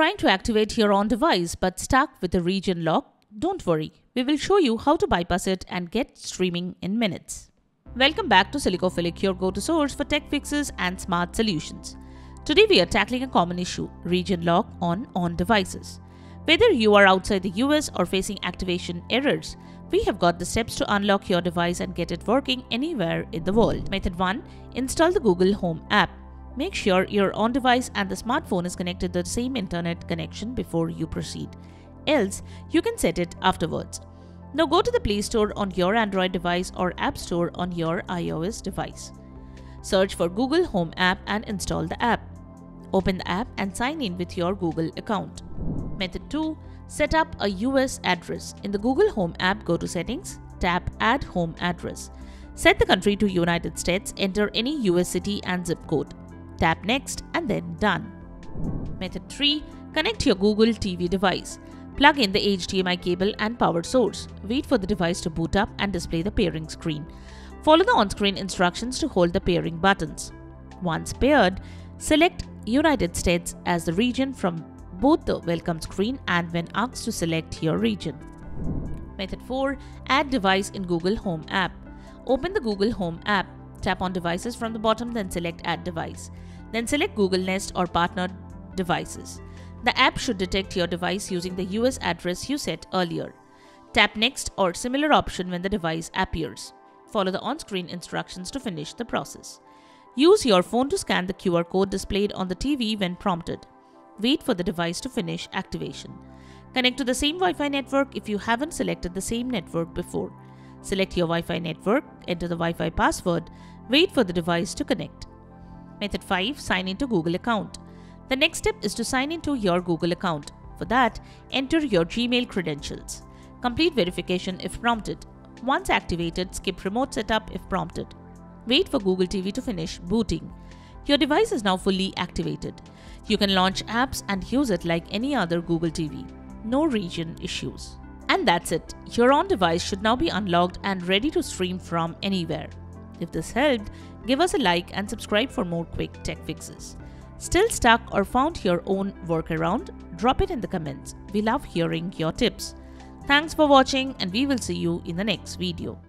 Trying to activate your own device but stuck with the region lock? Don't worry, we will show you how to bypass it and get streaming in minutes. Welcome back to Silicophilic, your go-to source for tech fixes and smart solutions. Today we are tackling a common issue, region lock on ONN devices. Whether you are outside the US or facing activation errors, we have got the steps to unlock your device and get it working anywhere in the world. Method 1. Install the Google Home app. Make sure your ONN device and the smartphone is connected to the same internet connection before you proceed. Else, you can set it afterwards. Now go to the Play Store on your Android device or App Store on your iOS device. Search for Google Home app and install the app. Open the app and sign in with your Google account. Method 2. Set up a US address. In the Google Home app, go to Settings, tap Add Home Address. Set the country to United States, enter any US city and zip code. Tap Next and then Done. Method 3. Connect your Google TV device. Plug in the HDMI cable and power source. Wait for the device to boot up and display the pairing screen. Follow the on-screen instructions to hold the pairing buttons. Once paired, select United States as the region from both the welcome screen and when asked to select your region. Method 4. Add device in Google Home app. Open the Google Home app. Tap on devices from the bottom then select add device. Then select Google Nest or partner devices. The app should detect your device using the US address you set earlier. Tap next or similar option when the device appears. Follow the on-screen instructions to finish the process. Use your phone to scan the QR code displayed on the TV when prompted. Wait for the device to finish activation. Connect to the same Wi-Fi network if you haven't selected the same network before. Select your Wi-Fi network, enter the Wi-Fi password, wait for the device to connect. Method 5. Sign into Google account. The next step is to sign into your Google account. For that, enter your Gmail credentials. Complete verification if prompted. Once activated, skip remote setup if prompted. Wait for Google TV to finish booting. Your device is now fully activated. You can launch apps and use it like any other Google TV. No region issues. And that's it. Your ONN device should now be unlocked and ready to stream from anywhere. If this helped, give us a like and subscribe for more quick tech fixes. Still stuck or found your own workaround? Drop it in the comments. We love hearing your tips. Thanks for watching and we will see you in the next video.